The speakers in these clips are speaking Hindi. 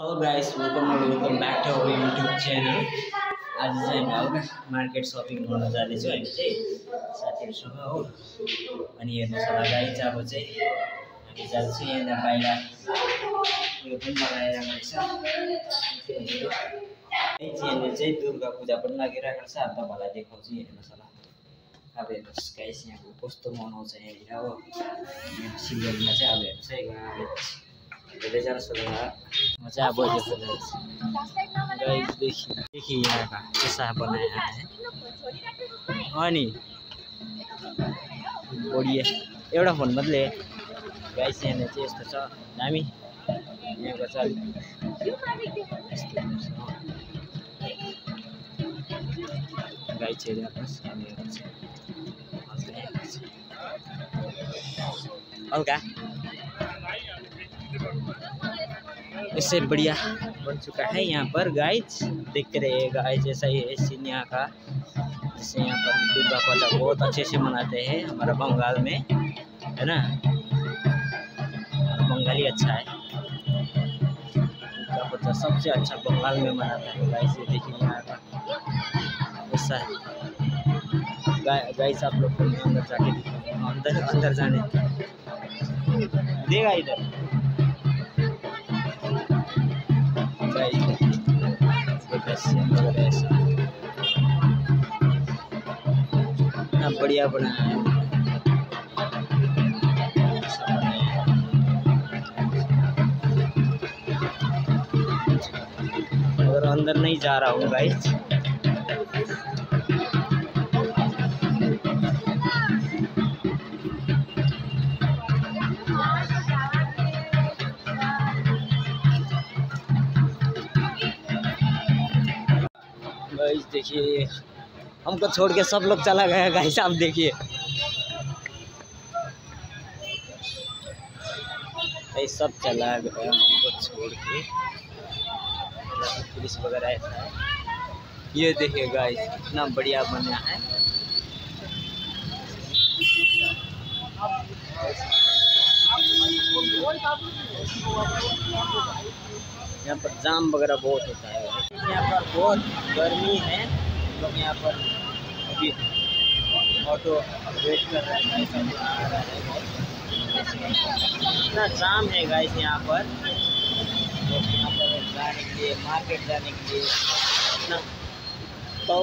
Hello guys welcome welcome back to our YouTube channel आज चाहिँ हामी हल्का मार्केट सपिङ गर्न जाँदैछु हामी चाहिँ साथीहरूसँग हो। अनि हेर्नुहोस् होला गाई चाहिँ अब चाहिँ हामी जान्छौँ यहाँनिर बाहिर। उयो पनि लगाइरहेको रहेछ यहाँनिर चाहिँ दुर्गा पूजा पनि लागिरहेको रहेछ अब तपाईँलाई देखाउँछु हेर्नुहोस् होला। अब हेर्नुहोस् गाइस यहाँको कस्तो मनाउँछ यहाँनिर हो। सिलगढीमा चाहिँ अब हेर्नुहोस् है म चाहिँ अब देखि यहाँ बनाएर अनि। बढिया। एउटा फोन मात्रै गाई यहाँनिर चाहिँ यस्तो छ। दामी यहाँको छ गाई चाहिँ हल्का इससे बढ़िया बन चुका है यहाँ पर गाइज़ देखते रहिए गाइज़ जैसा ये सीन यहाँ का, जैसे यहाँ पर दुर्गा पूजा बहुत अच्छे से मनाते हैं हमारा बंगाल में, है ना? बंगाली अच्छा है। दुर्गा पूजा सबसे अच्छा बंगाल में मनाता है गाइज़ ये देखिए यहाँ का। ऐसा है। गाइस आप लोग को अंदर जाके अंदर अंदर जाने। देगा इधर। बढ़िया बनाया है अगर अंदर नहीं जा रहा हूँ गाइस देखिए, हमको छोड़ के सब लोग चला गया गाइस, आप देखिए। सब चला गया, हमको छोड़ के। पुलिस वगैरह ऐसा है। ये देखिए गाइस, कितना बढ़िया बना है। यहाँ पर जाम वगैरह बहुत होता है। यहाँ पर बहुत गर्मी है। लोग यहाँ पर अभी ऑटो वेट कर रहे हैं रहा है इतना जाम है गाइस यहाँ पर। लोग यहाँ पर जाने के लिए मार्केट जाने के लिए इतना तो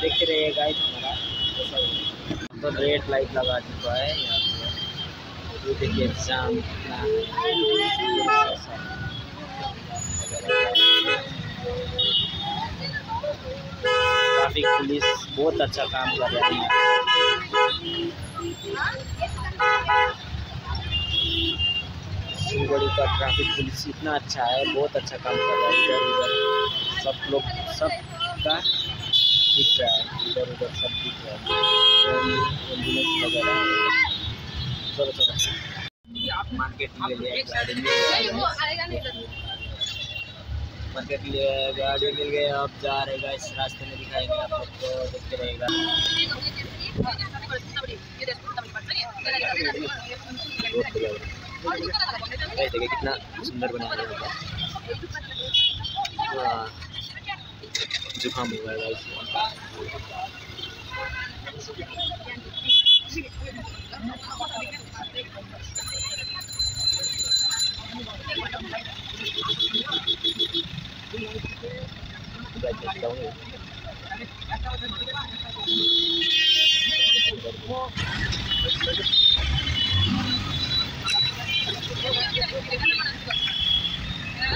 देखते रहिए गाइस हमारा। तो रेड लाइट लगा चुका है। यहाँ ये देखिए जाम कितना ट्रैफ़िक पुलिस बहुत अच्छा काम कर रहा है। सिलगढ़ी का ट्रैफ़िक पुलिस इतना अच्छा है, बहुत अच्छा काम कर रहा है। इधर, उधर, सब लोग, सब का दिख रहा है। इधर, उधर सब दिख रहा है। एंबुलेंस वगैरह चलो चलो मार्केट गाड़ी मार्केट गाड़ी मिल गई अब जा रहेगा इस रास्ते में दिखाएँगे आप लोग देखते रहेगा गाइस देखिए कितना सुंदर बनाया गया है। हाँ, जुकाम हुआ है गाइस गाइस देखता हूँ ये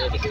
देखिए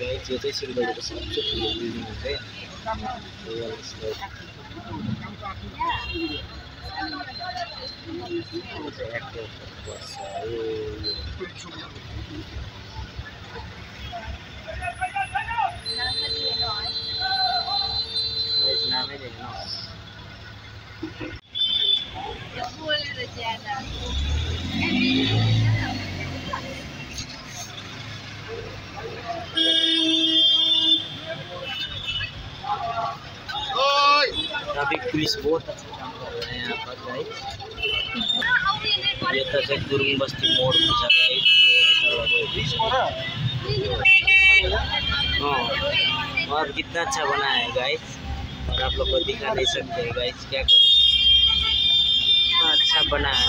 गाइस ये तो सिल्वर का सबसे ठुलो बिल्डिङ हो है पुलिस बहुत अच्छा काम कर रहे हैं यहाँ पर गाइस ये तो चाहिँ गुरुङ बस्ती मोड हुन्छ गाइस हाँ। और कितना अच्छा बना है गाइस और आप लोग को दिखा नहीं सकते गाइस क्या करें। इतना अच्छा बना है।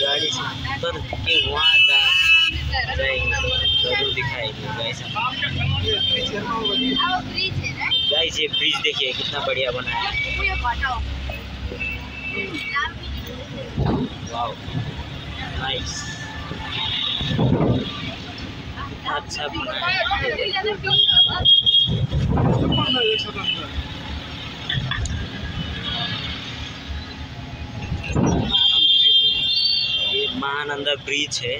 गाड़ी से उतर के वहाँ जा जाएँगे तो ज़रूर दिखाएँगे गाइस गाइस ये ब्रिज देखिए, कितना बढ़िया बना है। वाओ नाइस अच्छा बना है। ये महानंदा ब्रिज है।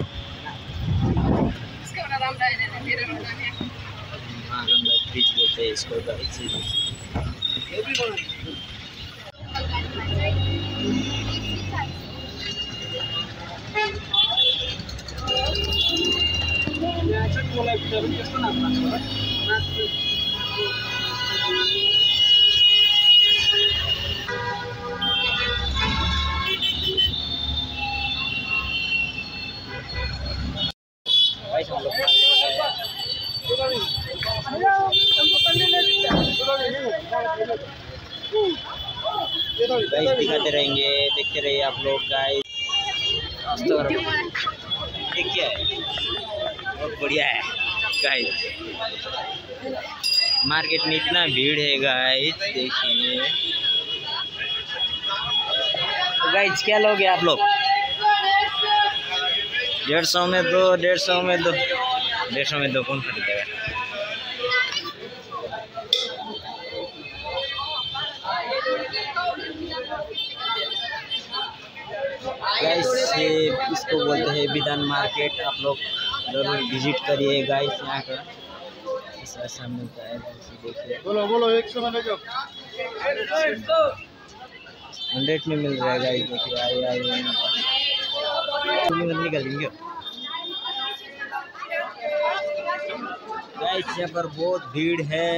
महानंदा ब्रिज बोलते हैं इसको गाइस ये देखिए। गाइस हम लोग गाइस दिखाते रहेंगे देखते रहिए आप लोग गाइस ये क्या है बहुत बढ़िया है गाइस मार्केट में इतना भीड़ है गाइस देखिए। तो गाइस क्या लोगे आप लोग? डेढ़ सौ में दो, डेढ़ सौ में दो। डेढ़ सौ में दो, कौन खरीदेगा? गाइस इसको बोलते हैं विधान मार्केट। आप लोग ज़रूर विज़िट करिए गाइस यहाँ का। ऐसा ऐसा मिलता है देखिए बोलो बोलो एक सौ हंड्रेड में मिल रहा है गाइस देखिए यहाँ पर निकलेंगे। गाइस यहाँ पर बहुत भीड़ है।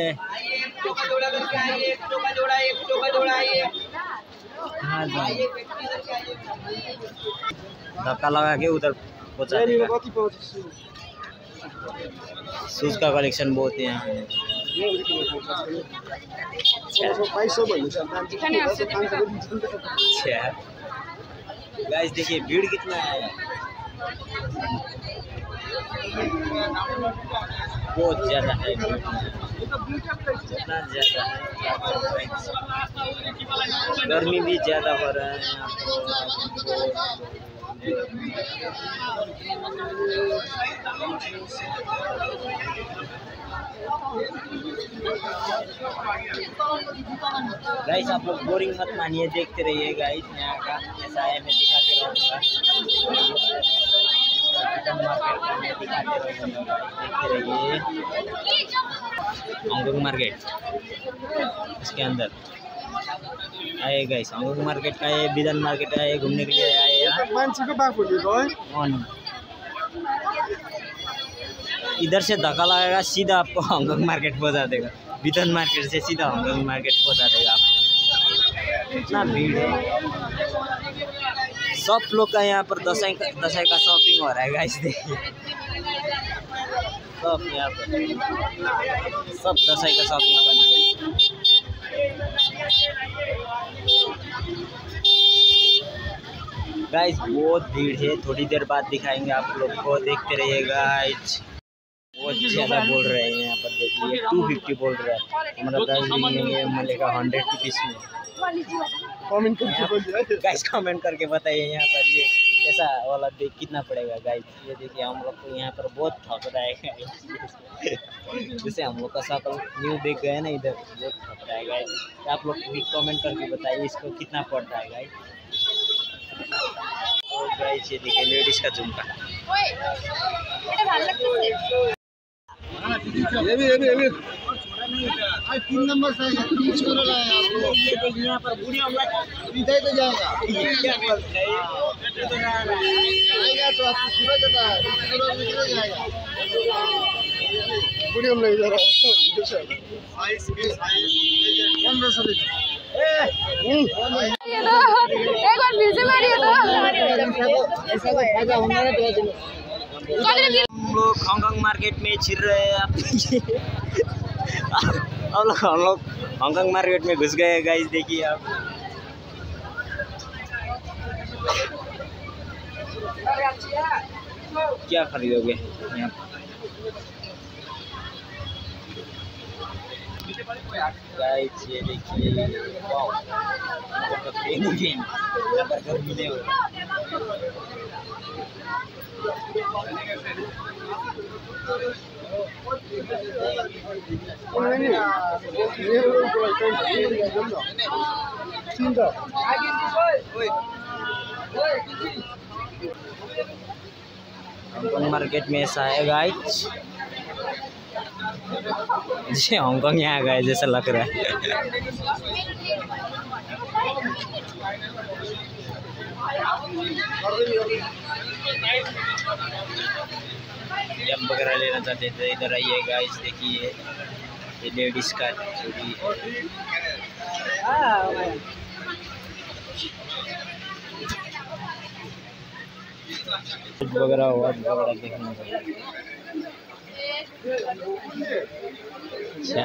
धक्का लगा के उधर पहुँचा शूज़ का कलेक्शन बहुत है यहाँ। अच्छा गाइस देखिए, भीड़ कितना है बहुत ज़्यादा है ज़्यादा। गर्मी भी ज़्यादा हो रहा है यहाँ गाइस आप लोग बोरिंग मत मानिए, देखते रहिए गाइस यहाँ का ऐसा है, मैं दिखाते रहूँगा। रहूँगा। देखते रहिए। मार्केट इसके अंदर। आए गाइस हांगकांग मार्केट का ये बिदन मार्केट है घूमने के लिए आए ऑन इधर से धक्का लगाएगा सीधा आपको हांगकांग मार्केट पहुँचा देगा। बिदन मार्केट से सीधा हांगकांग मार्केट पहुँचा देगा आपको। इतना भीड़ है। सब लोग का यहाँ पर दसाई का दसाई का शॉपिंग हो रहा है गाइस देखिए। सब यहाँ पर। सब दसाई का शॉपिंग करने। गाइस बहुत भीड़ है। थोड़ी देर बाद दिखाएँगे आप लोग को। देखते रहिए गाइस बहुत ज़्यादा बोल रहे हैं यहाँ पर। देखिए टू फिफ्टी बोल रहा है। हमारा में ये मिलेगा हंड्रेड रुपीज़ में। कमेंट गाइस कमेंट करके बताइए यहाँ पर ये। ऐसा वाला देख कितना पड़ेगा गाइस ये देखिए हम लोग को यहाँ पर बहुत थक रहा है जैसे हम लोग का साथ न्यू देख गए ना इधर बहुत थक रहा है गाइस तो आप लोग भी कमेंट करके बताइए इसको कितना पड़ता है गाइस और गाइस ये देखिए लेडीज़ का झुमका. ये भी ये भी ये भी. तीन नंबर से तो यहाँ पर बुढ़िया हृदय तो जाएगा. तो है हम तो तो तो है तो लोग हांगकांग मार्केट में छिर रहे हैं हम लोग हम लोग हांगकांग मार्केट में घुस गए गाइस देखिए आप क्या खरीदोगे यहाँ गाइस ये देखिए वाओ यहाँ पर पेन ही पेन यहाँ हो हांगकांग मार्केट में ऐसा है गाइस जैसे हांगकांग यहाँ गए जैसा लग रहा है. जब वगैरह लेना चाहते हैं तो इधर आइए गाइस देखिए. ये लेडीज़ का चूड़ी वगैरह हुआ वगैरह देखने को अच्छा।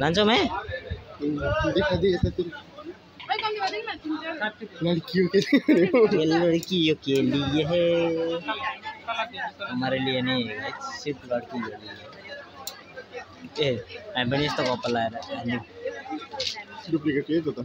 लांचो में लड़कियों के लिए लड़कियों के लिए है हमारे लिए नहीं सिर्फ़ लड़की के लिए ए तो कपल आया है डुप्लीकेट ये तो था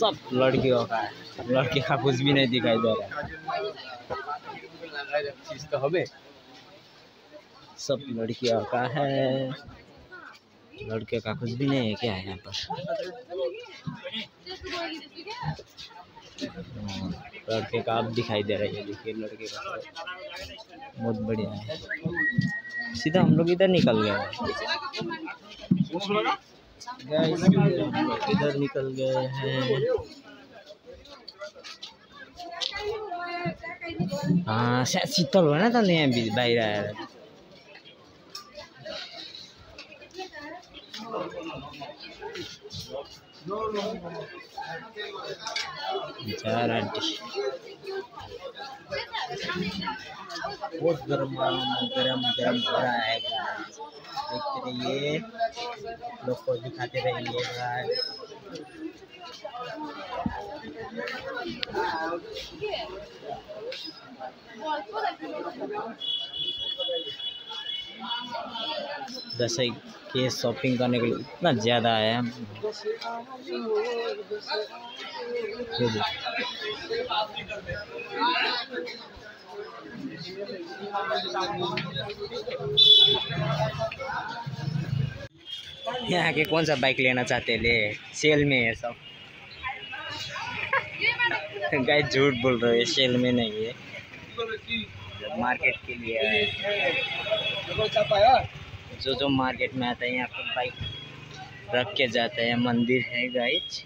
सब लड़कियों का है। लड़के का कुछ भी नहीं दिखाई दे रहा। है सब लड़कियों का है। लड़के का कुछ भी नहीं है क्या है यहाँ पर? लड़के का अब दिखाई दे रहा है, देखिए लड़के का। बहुत बढ़िया है। सीधा हम लोग इधर निकल गए। इधर निकल गए हैं। हाँ शायद शीतल हो ना त यहाँ बि- बाहिर आएर बिचारा आंटी। बहुत गर्म गरम गरम हो रहा है। देखते रहिए लोग को दिखाते। दसई के शॉपिंग करने के लिए इतना ज़्यादा है। यहाँ के कौन सा बाइक लेना चाहते ले सेल में है सब। गाय झूठ बोल रहे हो सेल में नहीं है। मार्केट के लिए है। जो जो मार्केट में आता है, यहाँ पर बाइक रख के जाता है। मंदिर है गाइज़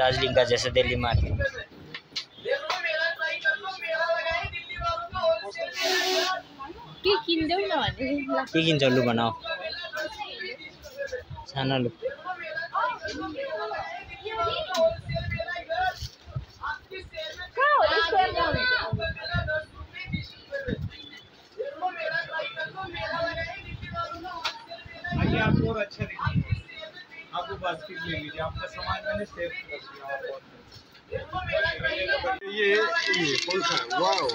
दार्जिलिंग का जैसे दिल्ली मार्केट के भने। किन्छ लु बनाऊ सानो लु। बास्केट ले लीजिए आपका सामान मैंने सेव कर दिया ये ये कौन सा है? वाओ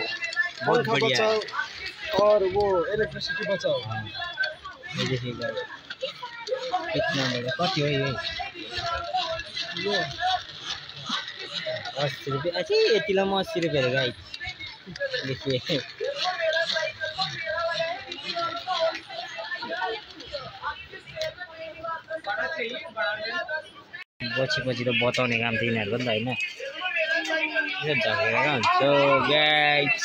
बहुत पंखा बढ़िया है। और वो इलेक्ट्रिसिटी बचाओ। ये देखिए गाइस कितना बड़ा कति हो। ये। ये अस्सी रुपियाँ अच्छा यतिलाई म अस्सी रुपियाँ गाइस देखिए। पछि पछि त बचाउने काम थियो यिनीहरूको नि त होइन। झगेर हुन्छ गाइज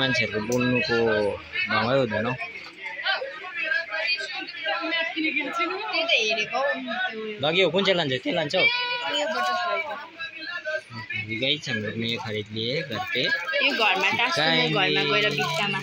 मान्छेहरूको बोल्नुको ढङ्गै हुँदैन। हौ लग्यो कुन चाहिँ लान्छ? त्यही लान्छौ गाई हाम्रो यो खरिद लिए घर गएर घरमा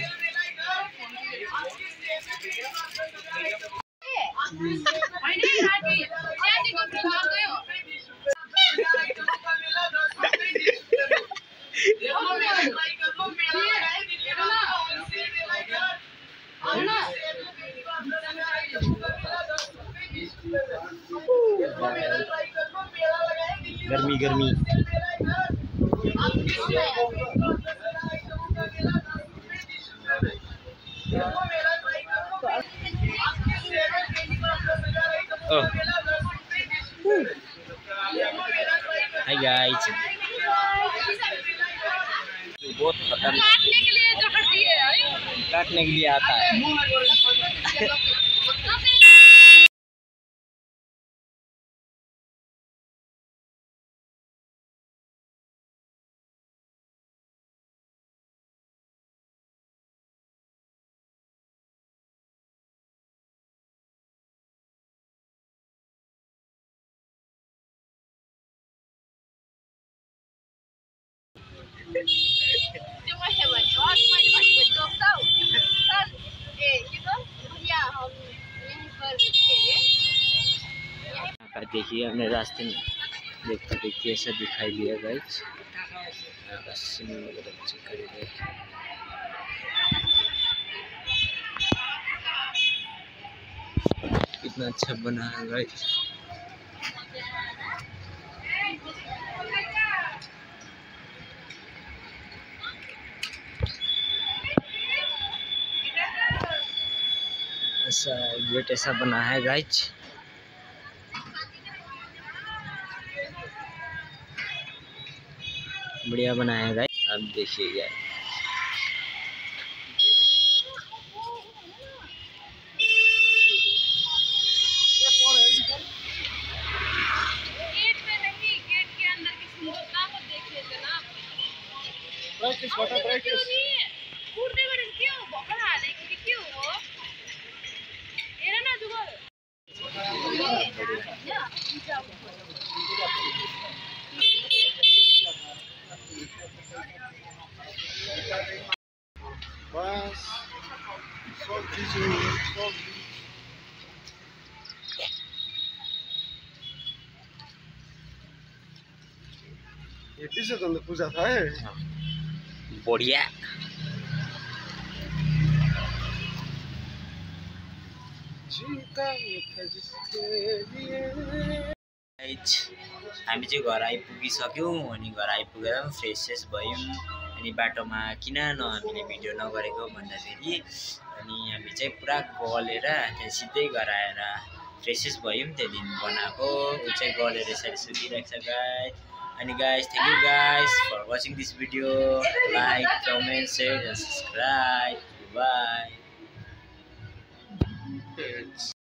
Bye. देखिए, हमने रास्ते में देखते देखते ऐसा दिखाई दिया गाइस का सीन वगैरह कितना अच्छा बना है गाइस ऐसा गेट ऐसा बना है गाइस बढ़िया बनाया गाइस आप देखिए था है बढ़िया हामी चाहिँ घर आइपुगिसक्यौँ अनि घर आइपुगेर फ्रेस फ्रेस भयौँ अनि बाटोमा किन न हामीले भिडियो नगरेको भन्दाखेरि अनि हामी चाहिँ पुरा गलेर त्यहाँ सिधै घर आएर फ्रेसेस भयौँ त्यो दिन बनाएको। ऊ चाहिँ गलेर यसरी सुतिरहेको छ गाई and guys thank you guys for watching this video. Like comment share and subscribe. Bye